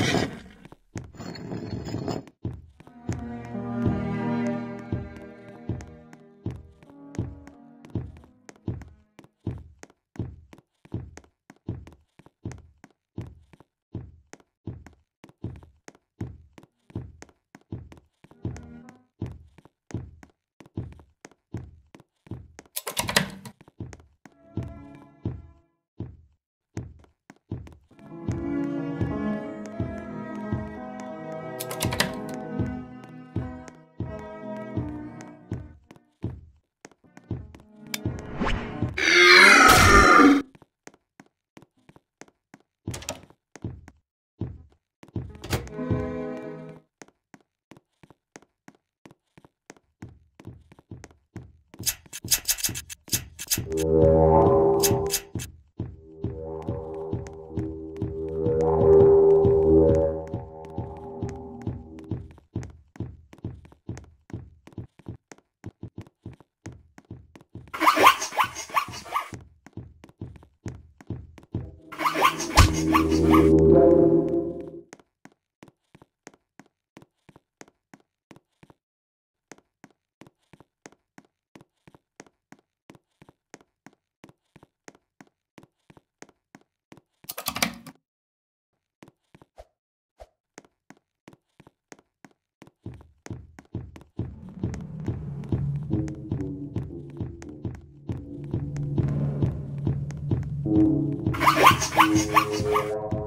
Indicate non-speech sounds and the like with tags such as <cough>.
you <laughs> Thank mm -hmm. you. Thank you.